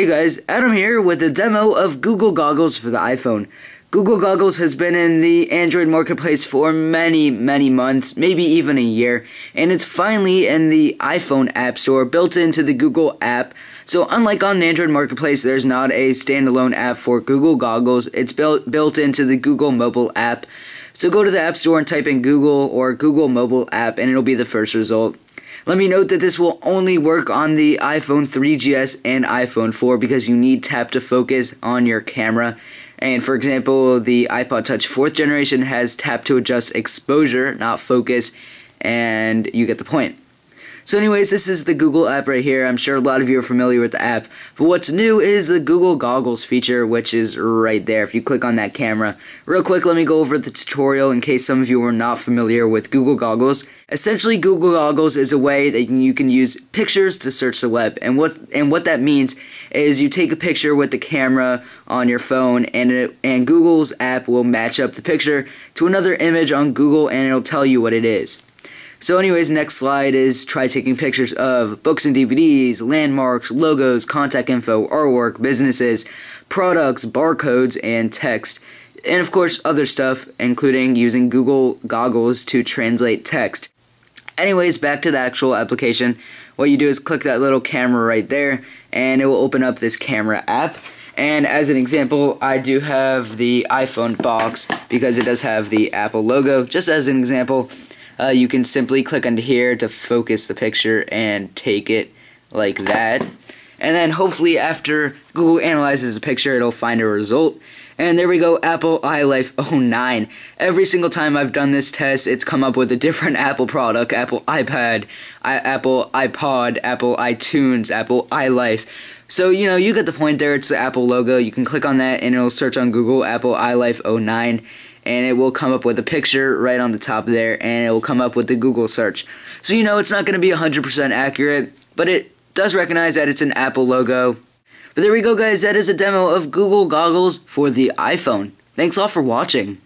Hey guys, Adam here with a demo of Google Goggles for the iPhone. Google Goggles has been in the Android marketplace for many, many months, maybe even a year, and it's finally in the iPhone App Store built into the Google app. So unlike on the Android marketplace, there's not a standalone app for Google Goggles. It's built built into the Google mobile app. So go to the App Store and type in Google or Google mobile app and it'll be the first result. Let me note that this will only work on the iPhone 3GS and iPhone 4 because you need tap to focus on your camera. And for example, the iPod Touch 4th generation has tap to adjust exposure, not focus, and you get the point. So anyways, this is the Google app right here. I'm sure a lot of you are familiar with the app. But what's new is the Google Goggles feature, which is right there if you click on that camera. Real quick, let me go over the tutorial in case some of you are not familiar with Google Goggles. Essentially, Google Goggles is a way that you can use pictures to search the web. And what and what that means is you take a picture with the camera on your phone and it, and Google's app will match up the picture to another image on Google and it'll tell you what it is. So anyways, next slide is try taking pictures of books and DVDs, landmarks, logos, contact info, artwork, businesses, products, barcodes, and text. And of course, other stuff, including using Google Goggles to translate text. Anyways, back to the actual application. What you do is click that little camera right there, and it will open up this camera app. And as an example, I do have the iPhone box because it does have the Apple logo. Just as an example, uh, you can simply click onto here to focus the picture and take it like that. And then hopefully after Google analyzes the picture, it'll find a result. And there we go, Apple iLife 09. Every single time I've done this test, it's come up with a different Apple product. Apple iPad, I Apple iPod, Apple iTunes, Apple iLife. So, you know, you get the point there. It's the Apple logo. You can click on that and it'll search on Google Apple iLife 09 and it will come up with a picture right on the top there and it will come up with the Google search. So you know it's not going to be 100% accurate, but it does recognize that it's an Apple logo. But there we go guys, that is a demo of Google Goggles for the iPhone. Thanks all for watching.